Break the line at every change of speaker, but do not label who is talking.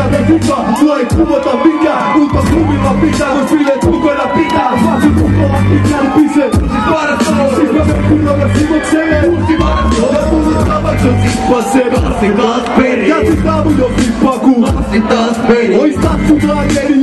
Nunca me gusta, no hay como tapita Juntos como la pita, no file tu con la pita Fácil tu con la pita, no pise Para todo, si me culo me sigo chévere Última hora, todo estaba yo sin pasar com você, pere Ya te estaba yo sin pacu Así estás, pere Hoy estás tu gallería